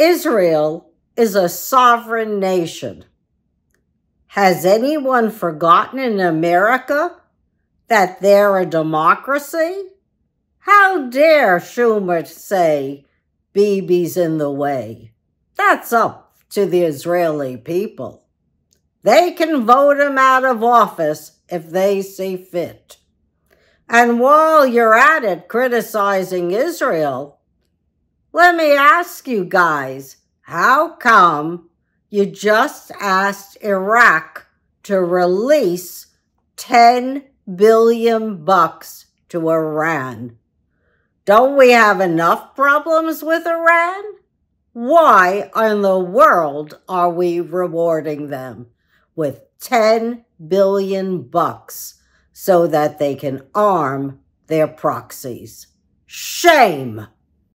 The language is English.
Israel is a sovereign nation. Has anyone forgotten in America that they're a democracy? How dare Schumer say Bibi's in the way? That's up to the Israeli people. They can vote him out of office if they see fit. And while you're at it criticizing Israel, let me ask you guys, how come you just asked Iraq to release 10 billion bucks to Iran? Don't we have enough problems with Iran? Why in the world are we rewarding them with 10 billion bucks so that they can arm their proxies? Shame!